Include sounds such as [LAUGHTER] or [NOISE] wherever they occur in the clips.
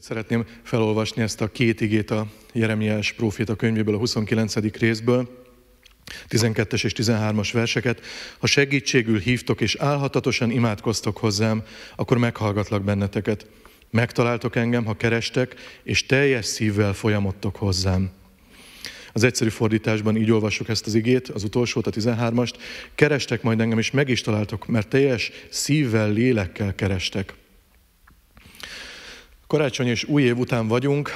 Szeretném felolvasni ezt a két igét a Jeremiás próféta könyvéből, a 29. részből, 12-es és 13-as verseket. Ha segítségül hívtok és álhatatosan imádkoztok hozzám, akkor meghallgatlak benneteket. Megtaláltok engem, ha kerestek, és teljes szívvel folyamodtok hozzám. Az egyszerű fordításban így olvassuk ezt az igét, az utolsót, a 13-ast. Kerestek majd engem, és meg is találtok, mert teljes szívvel, lélekkel kerestek. Karácsony és új év után vagyunk,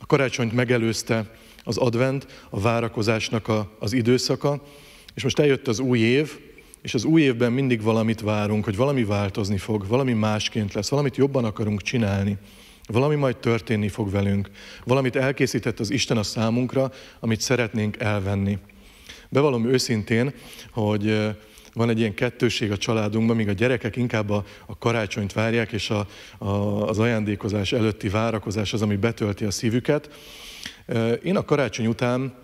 a karácsonyt megelőzte az advent, a várakozásnak a, az időszaka, és most eljött az új év, és az új évben mindig valamit várunk, hogy valami változni fog, valami másként lesz, valamit jobban akarunk csinálni, valami majd történni fog velünk, valamit elkészített az Isten a számunkra, amit szeretnénk elvenni. Bevallom őszintén, hogy van egy ilyen kettőség a családunkban, míg a gyerekek inkább a, a karácsonyt várják, és a, a, az ajándékozás előtti várakozás az, ami betölti a szívüket. Én a karácsony után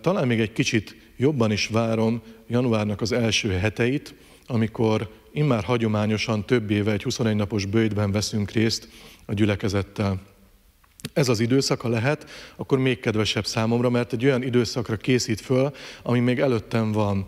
talán még egy kicsit jobban is várom januárnak az első heteit, amikor immár hagyományosan több éve egy 21 napos bőjtben veszünk részt a gyülekezettel. Ez az időszaka lehet, akkor még kedvesebb számomra, mert egy olyan időszakra készít föl, ami még előttem van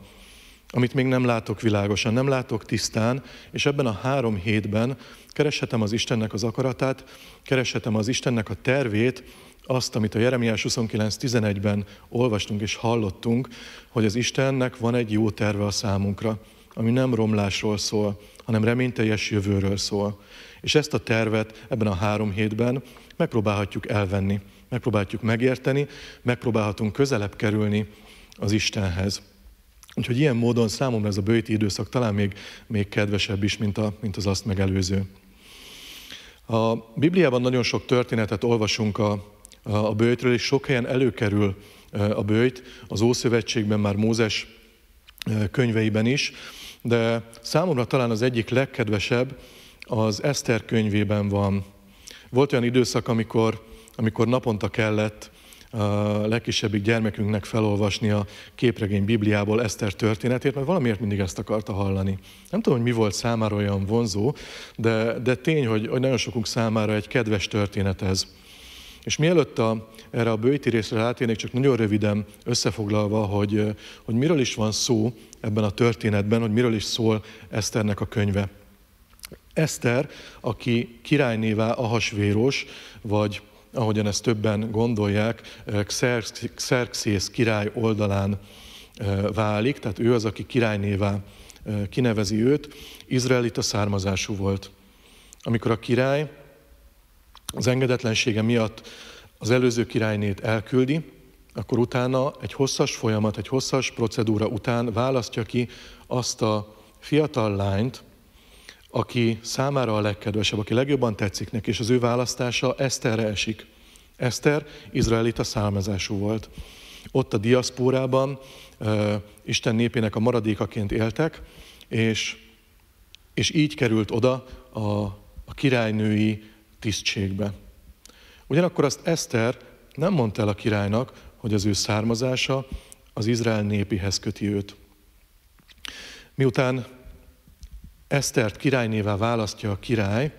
amit még nem látok világosan, nem látok tisztán, és ebben a három hétben kereshetem az Istennek az akaratát, kereshetem az Istennek a tervét, azt, amit a Jeremiás 29.11-ben olvastunk és hallottunk, hogy az Istennek van egy jó terve a számunkra, ami nem romlásról szól, hanem reményteljes jövőről szól. És ezt a tervet ebben a három hétben megpróbálhatjuk elvenni, megpróbálhatjuk megérteni, megpróbálhatunk közelebb kerülni az Istenhez. Úgyhogy ilyen módon számomra ez a bőti időszak talán még, még kedvesebb is, mint, a, mint az azt megelőző. A Bibliában nagyon sok történetet olvasunk a, a bőjtről, és sok helyen előkerül a bőjt, az Ószövetségben már Mózes könyveiben is, de számomra talán az egyik legkedvesebb az Eszter könyvében van. Volt olyan időszak, amikor, amikor naponta kellett a legkisebbik gyermekünknek felolvasni a képregény Bibliából Eszter történetét, mert valamiért mindig ezt akarta hallani. Nem tudom, hogy mi volt számára olyan vonzó, de, de tény, hogy, hogy nagyon sokunk számára egy kedves történet ez. És mielőtt a, erre a bőti részre rátérnék, csak nagyon röviden összefoglalva, hogy, hogy miről is van szó ebben a történetben, hogy miről is szól Eszternek a könyve. Eszter, aki királynévá Ahasvéros, vagy ahogyan ezt többen gondolják, Xerxes király oldalán válik, tehát ő az, aki királynévá kinevezi őt, izraelita származású volt. Amikor a király az engedetlensége miatt az előző királynét elküldi, akkor utána egy hosszas folyamat, egy hosszas procedúra után választja ki azt a fiatal lányt, aki számára a legkedvesebb, aki legjobban tetszik neki, és az ő választása Eszterre esik. Eszter izraelita származású volt. Ott a diaszpórában Isten népének a maradékaként éltek, és, és így került oda a, a királynői tisztségbe. Ugyanakkor azt Eszter nem mondta el a királynak, hogy az ő származása az Izrael népihez köti őt. Miután Esztert királynévá választja a király,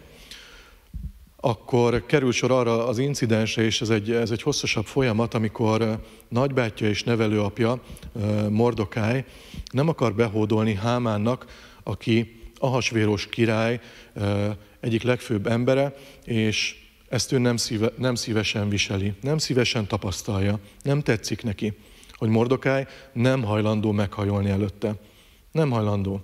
akkor kerül sor arra az incidensre, és ez egy, ez egy hosszasabb folyamat, amikor nagybátyja és nevelőapja, Mordokáj nem akar behódolni Hámánnak, aki Ahasvéros király egyik legfőbb embere, és ezt ő nem, szíve, nem szívesen viseli, nem szívesen tapasztalja, nem tetszik neki, hogy Mordokáj nem hajlandó meghajolni előtte. Nem hajlandó.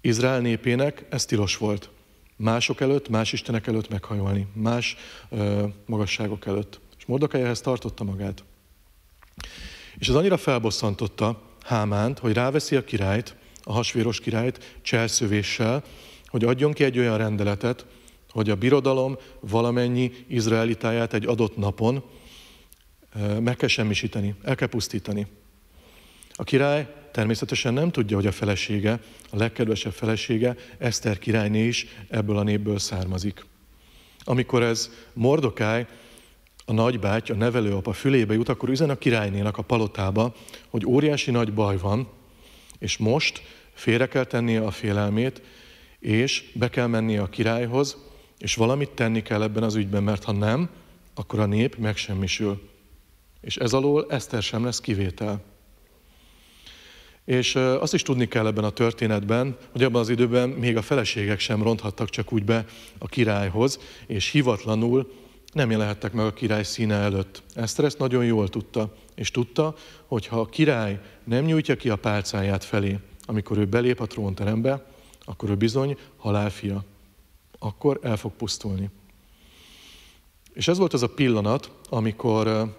Izrael népének ez tilos volt. Mások előtt, más istenek előtt meghajolni, más ö, magasságok előtt. És ehhez tartotta magát. És ez annyira felbosszantotta Hámánt, hogy ráveszi a királyt, a hasvéros királyt cselszövéssel, hogy adjon ki egy olyan rendeletet, hogy a birodalom valamennyi izraelitáját egy adott napon meg kell semmisíteni, el kell pusztítani. A király természetesen nem tudja, hogy a felesége, a legkedvesebb felesége, Eszter királyné is ebből a népből származik. Amikor ez Mordokáj, a nagybáty, a nevelőapa fülébe jut, akkor üzen a királynénak a palotába, hogy óriási nagy baj van, és most félre kell tennie a félelmét, és be kell mennie a királyhoz, és valamit tenni kell ebben az ügyben, mert ha nem, akkor a nép megsemmisül. És ez alól Eszter sem lesz kivétel. És azt is tudni kell ebben a történetben, hogy abban az időben még a feleségek sem ronthattak csak úgy be a királyhoz, és hivatlanul nem jelenhettek meg a király színe előtt. Eszter ezt nagyon jól tudta, és tudta, hogy ha a király nem nyújtja ki a pálcáját felé, amikor ő belép a trónterembe, akkor ő bizony halálfia. Akkor el fog pusztulni. És ez volt az a pillanat, amikor,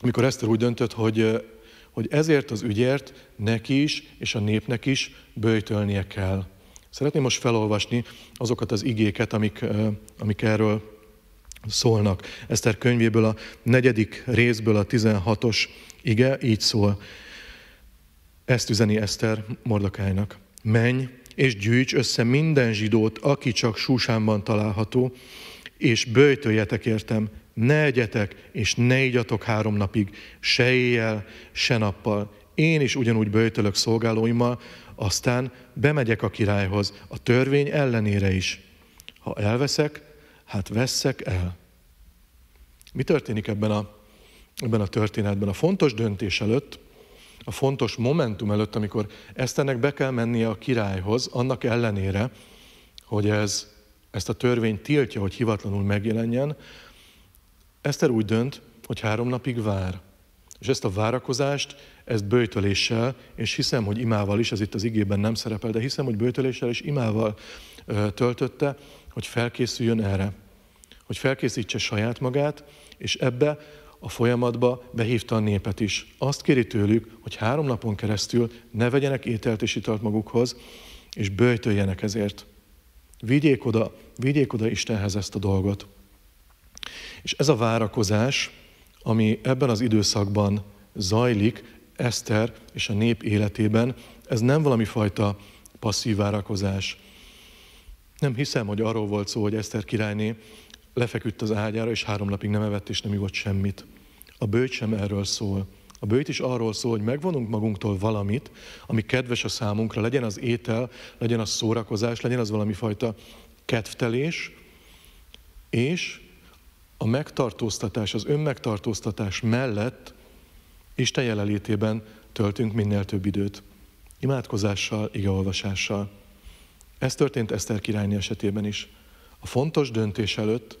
amikor Eszter úgy döntött, hogy, hogy ezért az ügyért neki is és a népnek is bőjtölnie kell. Szeretném most felolvasni azokat az igéket, amik, amik erről szólnak. Eszter könyvéből a negyedik részből a 16-os ige így szól. Ezt üzeni Eszter Mordakájnak. Menj és gyűjts össze minden zsidót, aki csak Súsánban található, és bőjtöljetek értem, ne egyetek, és ne igyatok három napig, se éjjel, se nappal. Én is ugyanúgy bőjtölök szolgálóimmal, aztán bemegyek a királyhoz, a törvény ellenére is. Ha elveszek, hát vesszek el. Mi történik ebben a, ebben a történetben? A fontos döntés előtt, a fontos momentum előtt, amikor Eszternek be kell mennie a királyhoz, annak ellenére, hogy ez, ezt a törvény tiltja, hogy hivatlanul megjelenjen, Eszter úgy dönt, hogy három napig vár. És ezt a várakozást, ezt bőjtöléssel, és hiszem, hogy imával is, ez itt az igében nem szerepel, de hiszem, hogy bőjtöléssel és imával töltötte, hogy felkészüljön erre. Hogy felkészítse saját magát, és ebbe a folyamatba behívta a népet is. Azt kéri tőlük, hogy három napon keresztül ne vegyenek ételt és italt magukhoz, és bőjtöljenek ezért. Vigyék oda, vigyék oda Istenhez ezt a dolgot. És ez a várakozás, ami ebben az időszakban zajlik, Eszter és a nép életében, ez nem valami fajta passzív várakozás. Nem hiszem, hogy arról volt szó, hogy Eszter királyné lefeküdt az ágyára, és három napig nem evett és nem ivott semmit. A bőjt sem erről szól. A bőjt is arról szól, hogy megvonunk magunktól valamit, ami kedves a számunkra, legyen az étel, legyen az szórakozás, legyen az valami fajta kedvtelés, és a megtartóztatás, az önmegtartóztatás mellett Isten jelenlétében töltünk minél több időt. Imádkozással, igeolvasással. Ez történt Eszter királyné esetében is. A fontos döntés előtt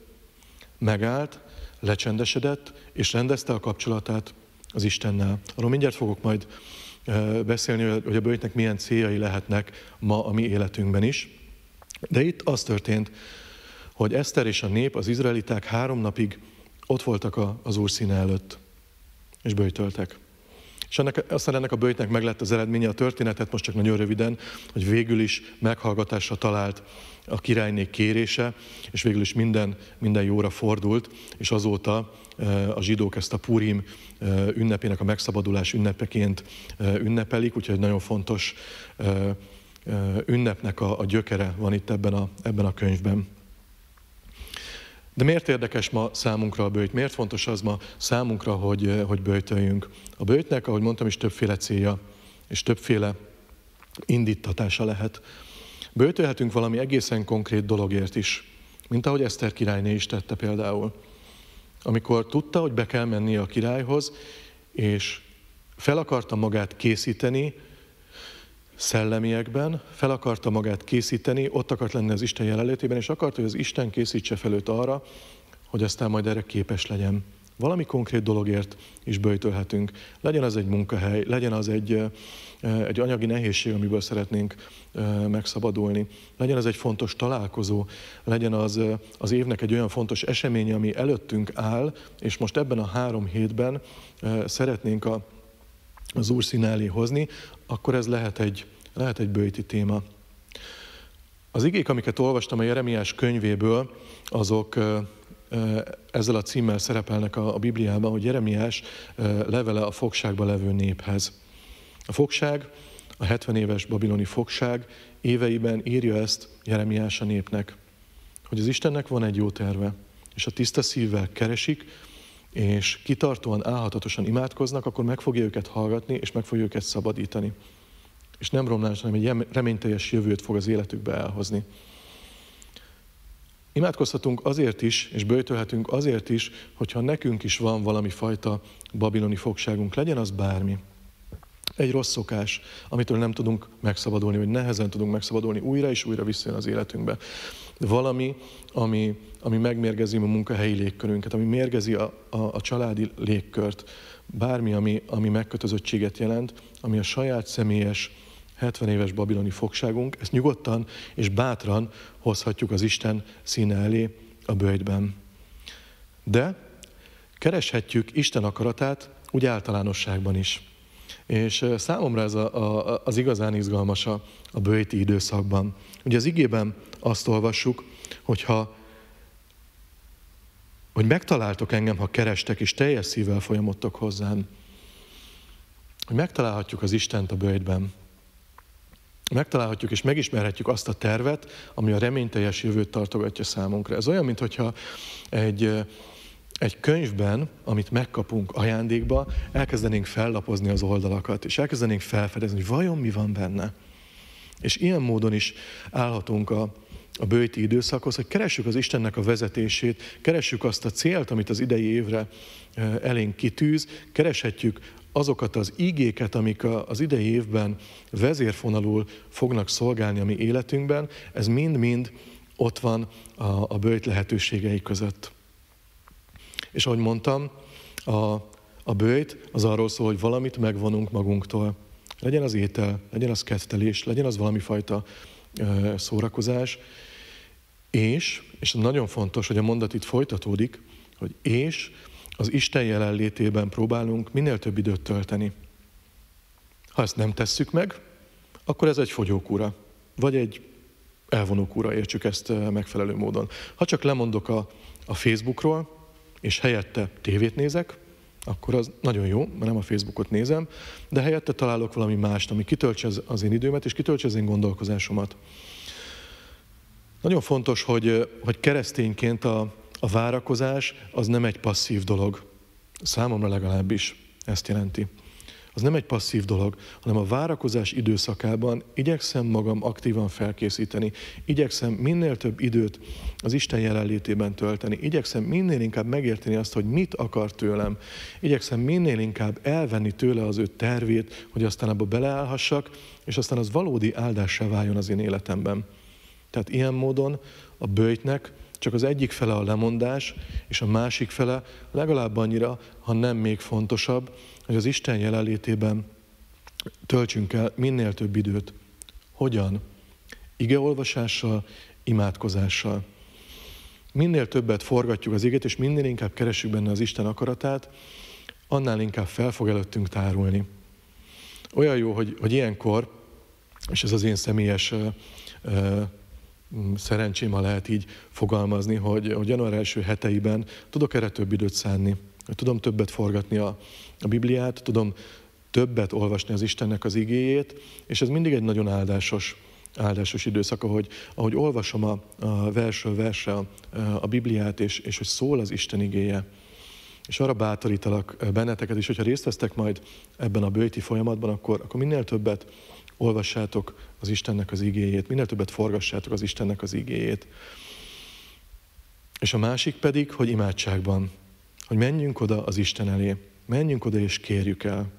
megállt, lecsendesedett, és rendezte a kapcsolatát az Istennel. Arról mindjárt fogok majd beszélni, hogy a bőjtnek milyen céljai lehetnek ma a mi életünkben is. De itt az történt, hogy Eszter és a nép, az izraeliták három napig ott voltak az Úr színe előtt, és bőjtöltek. És ennek, aztán ennek a bőjtnek meg lett az eredménye, a történetet most csak nagyon röviden, hogy végül is meghallgatásra talált a királynék kérése, és végül is minden, minden jóra fordult, és azóta e, a zsidók ezt a Purim e, ünnepének a megszabadulás ünnepeként e, ünnepelik, úgyhogy nagyon fontos ünnepnek a, a gyökere van itt ebben a, ebben a könyvben. De miért érdekes ma számunkra a bőjt? Miért fontos az ma számunkra, hogy, hogy bőjtöljünk? A bőjtnek, ahogy mondtam is, többféle célja és többféle indítatása lehet. Bőjtölhetünk valami egészen konkrét dologért is, mint ahogy Eszter királyné is tette például. Amikor tudta, hogy be kell menni a királyhoz, és fel akarta magát készíteni szellemiekben, fel akarta magát készíteni, ott akart lenni az Isten jelenlétében, és akarta, hogy az Isten készítse fel őt arra, hogy aztán majd erre képes legyen. Valami konkrét dologért is bőjtölhetünk. Legyen az egy munkahely, legyen az egy, egy anyagi nehézség, amiből szeretnénk megszabadulni. Legyen az egy fontos találkozó, legyen az az évnek egy olyan fontos esemény, ami előttünk áll, és most ebben a három hétben szeretnénk a, az Úr szín elé hozni, akkor ez lehet egy, lehet egy bőjti téma. Az igék, amiket olvastam a Jeremiás könyvéből, azok ezzel a címmel szerepelnek a Bibliában, hogy Jeremiás levele a fogságba levő néphez. A fogság, a 70 éves babiloni fogság éveiben írja ezt Jeremiás a népnek, hogy az Istennek van egy jó terve, és a tiszta szívvel keresik, és kitartóan, álhatatosan imádkoznak, akkor meg fogja őket hallgatni, és meg fogja őket szabadítani. És nem romlás, hanem egy reményteljes jövőt fog az életükbe elhozni. Imádkozhatunk azért is, és bőjtölhetünk azért is, hogyha nekünk is van valami fajta babiloni fogságunk, legyen az bármi. Egy rossz szokás, amitől nem tudunk megszabadulni, vagy nehezen tudunk megszabadulni, újra és újra visszajön az életünkbe. Valami, ami, ami megmérgezi a munkahelyi légkörünket, ami mérgezi a, a, a családi légkört, bármi, ami, ami megkötözöttséget jelent, ami a saját személyes 70 éves babiloni fogságunk, ezt nyugodtan és bátran hozhatjuk az Isten színe elé a bőjtben. De kereshetjük Isten akaratát úgy általánosságban is. És számomra ez a, a, az igazán izgalmas a, a bőjti időszakban. Ugye az igében azt olvassuk, hogyha hogy megtaláltok engem, ha kerestek, és teljes szívvel folyamodtok hozzám. Hogy megtalálhatjuk az Istent a bőjtben. Megtalálhatjuk és megismerhetjük azt a tervet, ami a reményteljes jövőt tartogatja számunkra. Ez olyan, mintha egy, egy könyvben, amit megkapunk ajándékba, elkezdenénk fellapozni az oldalakat, és elkezdenénk felfedezni, hogy vajon mi van benne. És ilyen módon is állhatunk a, a bőti időszakhoz, hogy keressük az Istennek a vezetését, keressük azt a célt, amit az idei évre elénk kitűz, kereshetjük azokat az ígéket, amik az idei évben vezérfonalul fognak szolgálni a mi életünkben, ez mind-mind ott van a, a bőjt lehetőségei között. És ahogy mondtam, a, a bőjt az arról szól, hogy valamit megvonunk magunktól. Legyen az étel, legyen az kettelés, legyen az valami fajta szórakozás, és, és nagyon fontos, hogy a mondat itt folytatódik, hogy és az Isten jelenlétében próbálunk minél több időt tölteni. Ha ezt nem tesszük meg, akkor ez egy fogyókúra, vagy egy elvonókúra, értsük ezt megfelelő módon. Ha csak lemondok a, a Facebookról, és helyette tévét nézek, akkor az nagyon jó, mert nem a Facebookot nézem, de helyette találok valami mást, ami kitöltse az én időmet, és kitöltse az én gondolkozásomat. Nagyon fontos, hogy, hogy keresztényként a, a várakozás az nem egy passzív dolog. Számomra legalábbis ezt jelenti. Az nem egy passzív dolog, hanem a várakozás időszakában igyekszem magam aktívan felkészíteni, igyekszem minél több időt az Isten jelenlétében tölteni, igyekszem minél inkább megérteni azt, hogy mit akar tőlem, igyekszem minél inkább elvenni tőle az ő tervét, hogy aztán abba beleállhassak, és aztán az valódi áldássá váljon az én életemben. Tehát ilyen módon a bőjtnek csak az egyik fele a lemondás, és a másik fele legalább annyira, ha nem még fontosabb, hogy az Isten jelenlétében töltsünk el minél több időt. Hogyan? Igeolvasással, imádkozással. Minél többet forgatjuk az igét, és minél inkább keresünk benne az Isten akaratát, annál inkább fel fog előttünk tárulni. Olyan jó, hogy, hogy ilyenkor, és ez az én személyes szerencsém, ha lehet így fogalmazni, hogy, hogy január első heteiben tudok erre több időt szánni. Tudom többet forgatni a, a Bibliát, tudom többet olvasni az Istennek az igéjét, és ez mindig egy nagyon áldásos, áldásos időszak, ahogy, ahogy olvasom a, a versről versre a, a Bibliát, és, és hogy szól az Isten igéje. És arra bátorítalak benneteket is, hogyha részt vesztek majd ebben a bőti folyamatban, akkor, akkor minél többet olvassátok az Istennek az igéjét, minél többet forgassátok az Istennek az igéjét. És a másik pedig, hogy imádságban, hogy menjünk oda az Isten elé, menjünk oda és kérjük el.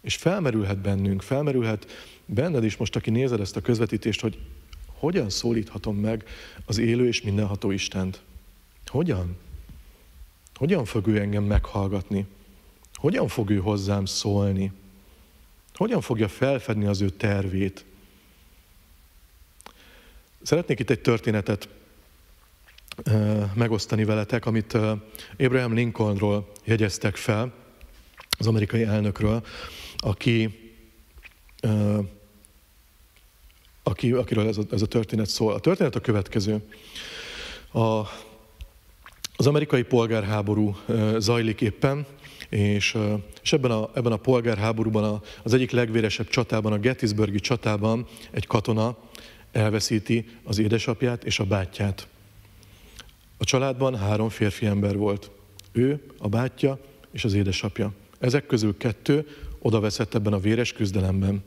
És felmerülhet bennünk, felmerülhet benned is most, aki nézed ezt a közvetítést, hogy hogyan szólíthatom meg az élő és mindenható Istent? Hogyan? Hogyan fog ő engem meghallgatni? Hogyan fog ő hozzám szólni? Hogyan fogja felfedni az ő tervét? Szeretnék itt egy történetet megosztani veletek, amit Abraham Lincolnról jegyeztek fel, az amerikai elnökről, aki, aki akiről ez a, ez a történet szól. A történet a következő. A, az amerikai polgárháború zajlik éppen, és, és ebben, a, ebben a polgárháborúban, az egyik legvéresebb csatában, a Gettysburgi csatában egy katona elveszíti az édesapját és a bátyját. A családban három férfi ember volt. Ő, a bátyja és az édesapja. Ezek közül kettő oda veszett ebben a véres küzdelemben.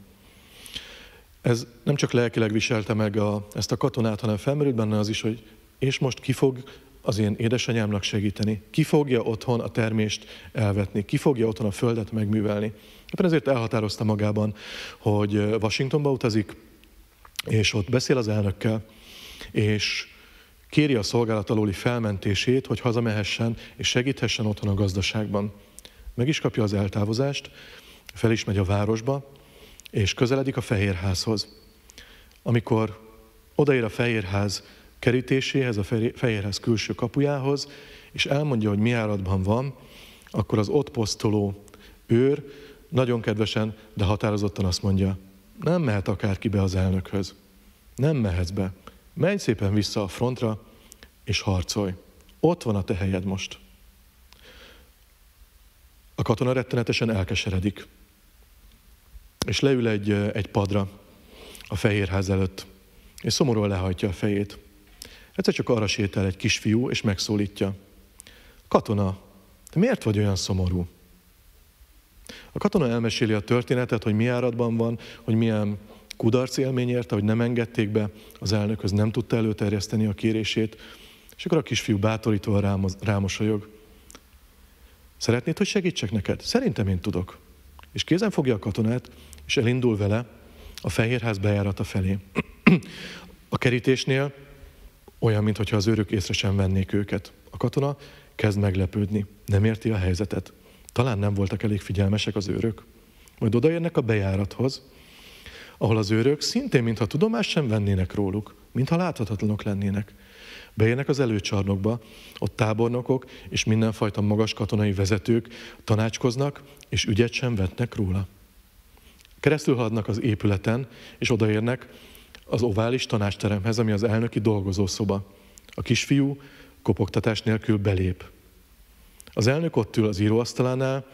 Ez nem csak lelkileg viselte meg a, ezt a katonát, hanem felmerült benne az is, hogy és most ki fog az én édesanyámnak segíteni? Ki fogja otthon a termést elvetni? Ki fogja otthon a földet megművelni? Éppen ezért elhatározta magában, hogy Washingtonba utazik, és ott beszél az elnökkel, és kéri a szolgálat alóli felmentését, hogy hazamehessen és segíthessen otthon a gazdaságban. Meg is kapja az eltávozást, fel is megy a városba, és közeledik a Fehérházhoz. Amikor odaér a Fehérház kerítéséhez, a Fehérház külső kapujához, és elmondja, hogy mi áradban van, akkor az ott posztoló őr nagyon kedvesen, de határozottan azt mondja, nem mehet akárki be az elnökhöz. Nem mehetsz be. Menj szépen vissza a frontra, és harcolj. Ott van a te helyed most. A katona rettenetesen elkeseredik, és leül egy, egy padra a fehérház előtt, és szomorúan lehajtja a fejét. Egyszer csak arra sétál egy kisfiú, és megszólítja. Katona, te miért vagy olyan szomorú? A katona elmeséli a történetet, hogy mi áradban van, hogy milyen kudarc élmény érte, hogy nem engedték be az elnökhöz, nem tudta előterjeszteni a kérését, és akkor a kisfiú bátorítóan rámosolyog. Szeretnéd, hogy segítsek neked? Szerintem én tudok. És kézen fogja a katonát, és elindul vele a fehérház bejárata felé. [CLEARS THROAT] A kerítésnél olyan, mintha az őrök észre sem vennék őket. A katona kezd meglepődni, nem érti a helyzetet. Talán nem voltak elég figyelmesek az őrök. Majd odaérnek a bejárathoz, ahol az őrök szintén, mintha tudomást sem vennének róluk, mintha láthatatlanok lennének. Beérnek az előcsarnokba, ott tábornokok és mindenfajta magas katonai vezetők tanácskoznak, és ügyet sem vetnek róla. Keresztül haladnak az épületen, és odaérnek az ovális tanácsteremhez, ami az elnöki dolgozószoba. A kisfiú kopogtatás nélkül belép. Az elnök ott ül az íróasztalánál,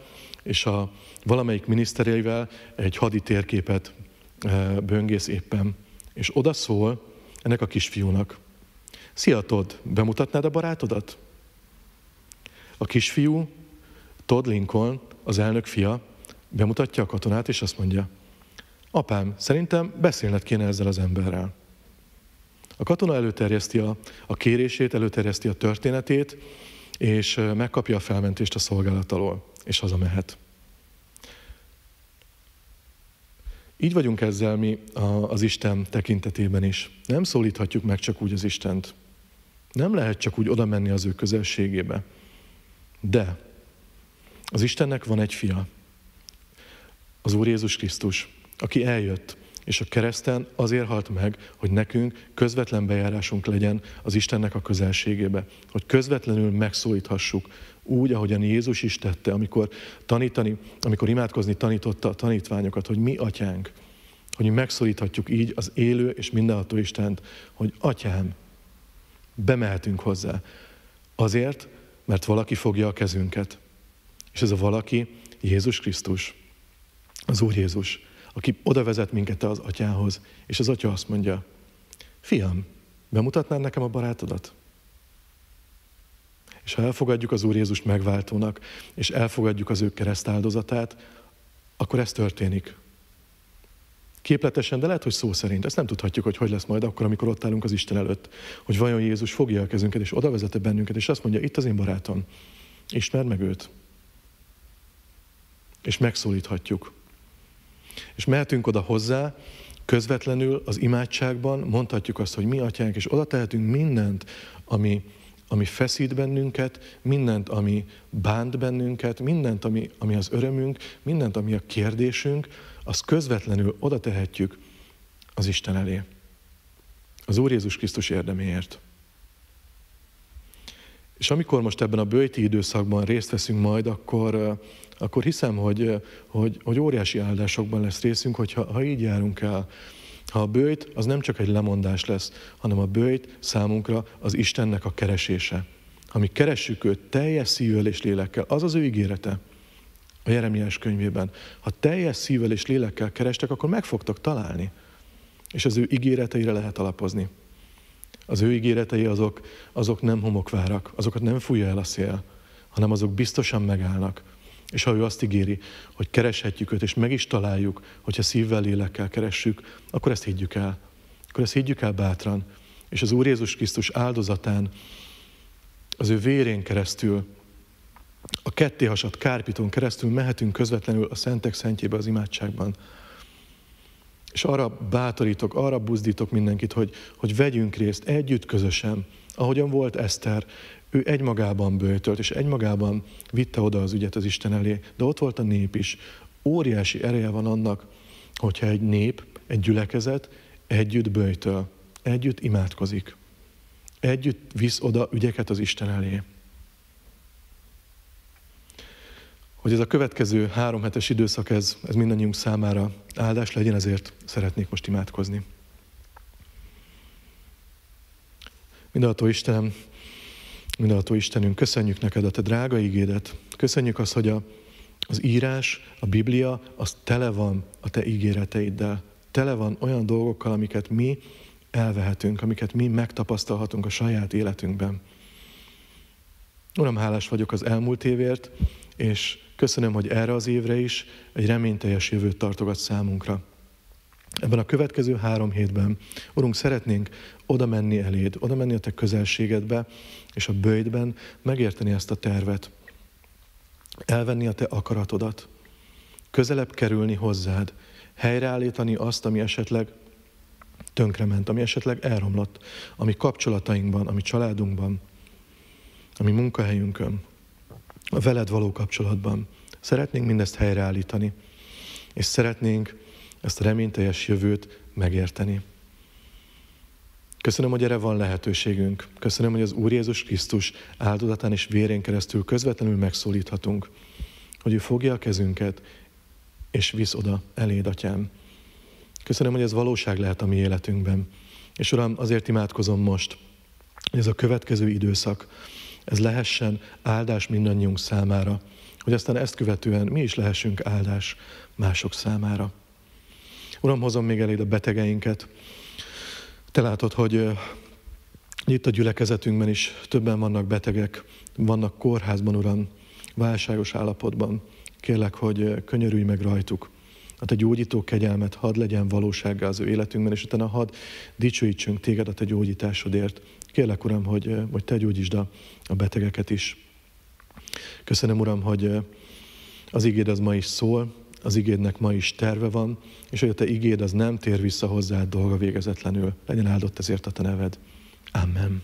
és a valamelyik miniszterével egy hadi térképet eh, böngész éppen. És oda szól ennek a kisfiúnak. Szia Todd, bemutatnád a barátodat? A kisfiú, Todd Lincoln, az elnök fia, bemutatja a katonát, és azt mondja, apám, szerintem beszélned kéne ezzel az emberrel. A katona előterjeszti a, a kérését, előterjeszti a történetét, és megkapja a felmentést a szolgálat alól, és hazamehet. Így vagyunk ezzel mi az Isten tekintetében is. Nem szólíthatjuk meg csak úgy az Istent. Nem lehet csak úgy oda menni az ő közelségébe. De az Istennek van egy fia, az Úr Jézus Krisztus, aki eljött, és a kereszten azért halt meg, hogy nekünk közvetlen bejárásunk legyen az Istennek a közelségébe, hogy közvetlenül megszólíthassuk, úgy, ahogyan Jézus is tette, amikor tanítani, amikor imádkozni tanította a tanítványokat, hogy mi atyánk, hogy mi megszólíthatjuk így az élő és mindenható Istent, hogy atyám, bemehetünk hozzá. Azért, mert valaki fogja a kezünket. És ez a valaki Jézus Krisztus, az Úr Jézus, aki oda vezet minket az atyához, és az atya azt mondja, fiam, bemutatnád nekem a barátodat? És ha elfogadjuk az Úr Jézust megváltónak, és elfogadjuk az ő keresztáldozatát, akkor ez történik. Képletesen, de lehet, hogy szó szerint. Ezt nem tudhatjuk, hogy hogy lesz majd akkor, amikor ott állunk az Isten előtt. Hogy vajon Jézus fogja a kezünket, és oda vezete bennünket, és azt mondja, itt az én barátom, ismerd meg őt. És megszólíthatjuk. És mehetünk oda hozzá, közvetlenül az imádságban mondhatjuk azt, hogy mi atyánk, és oda tehetünk mindent, ami, ami feszít bennünket, mindent, ami bánt bennünket, mindent, ami, ami az örömünk, mindent, ami a kérdésünk, azt közvetlenül oda tehetjük az Isten elé. Az Úr Jézus Krisztus érdeméért. És amikor most ebben a bőjti időszakban részt veszünk majd, akkor, akkor hiszem, hogy, hogy, hogy óriási áldásokban lesz részünk, hogyha ha így járunk el. Ha a bőjt az nem csak egy lemondás lesz, hanem a bőjt számunkra az Istennek a keresése. Ha mi keressük őt teljes szívvel és lélekkel, az az ő ígérete a Jeremiás könyvében. Ha teljes szívvel és lélekkel kerestek, akkor meg fogtok találni. És az ő ígéreteire lehet alapozni. Az ő ígéretei azok, azok nem homokvárak, azokat nem fújja el a szél, hanem azok biztosan megállnak. És ha ő azt ígéri, hogy kereshetjük őt, és meg is találjuk, hogyha szívvel, lélekkel keressük, akkor ezt higgyük el. Akkor ezt higgyük el bátran, és az Úr Jézus Krisztus áldozatán, az ő vérén keresztül, a kettéhasadt kárpiton keresztül mehetünk közvetlenül a szentek szentjébe az imádságban. És arra bátorítok, arra buzdítok mindenkit, hogy, hogy vegyünk részt együtt közösen, ahogyan volt Eszter, ő egymagában bőtölt, és egymagában vitte oda az ügyet az Isten elé, de ott volt a nép is. Óriási ereje van annak, hogyha egy nép, egy gyülekezet együtt bőjtöl, együtt imádkozik, együtt visz oda ügyeket az Isten elé. Hogy ez a következő három hetes időszak, ez, ez mindannyiunk számára áldás legyen, ezért szeretnék most imádkozni. Mindenható Istenem, mindenható Istenünk, köszönjük neked a te drága ígédet. Köszönjük azt, hogy a, az írás, a Biblia, az tele van a te ígéreteiddel. Tele van olyan dolgokkal, amiket mi elvehetünk, amiket mi megtapasztalhatunk a saját életünkben. Uram, hálás vagyok az elmúlt évért, és köszönöm, hogy erre az évre is egy reményteljes jövőt tartogat számunkra. Ebben a következő három hétben, Urunk, szeretnénk oda menni eléd, oda menni a Te közelségedbe, és a bőjtben megérteni ezt a tervet. Elvenni a Te akaratodat, közelebb kerülni hozzád, helyreállítani azt, ami esetleg tönkrement, ami esetleg elromlott, ami kapcsolatainkban, ami családunkban, ami munkahelyünkön, a veled való kapcsolatban. Szeretnénk mindezt helyreállítani, és szeretnénk ezt a reményteljes jövőt megérteni. Köszönöm, hogy erre van lehetőségünk. Köszönöm, hogy az Úr Jézus Krisztus áldozatán és vérén keresztül közvetlenül megszólíthatunk, hogy ő fogja a kezünket, és visz oda eléd, Atyám. Köszönöm, hogy ez valóság lehet a mi életünkben. És Uram, azért imádkozom most, hogy ez a következő időszak, ez lehessen áldás mindannyiunk számára, hogy aztán ezt követően mi is lehessünk áldás mások számára. Uram, hozom még eléd a betegeinket. Te látod, hogy itt a gyülekezetünkben is többen vannak betegek, vannak kórházban, Uram, válságos állapotban. Kérlek, hogy könyörülj meg rajtuk. A te gyógyító kegyelmet hadd legyen valósággá az ő életünkben, és utána hadd dicsőítsünk téged a te gyógyításodért. Kérlek, Uram, hogy, hogy te gyógyítsd a, a betegeket is. Köszönöm, Uram, hogy az igéd az ma is szól, az igédnek ma is terve van, és hogy a te igéd az nem tér vissza hozzá dolga végezetlenül. Legyen áldott ezért a te neved. Amen.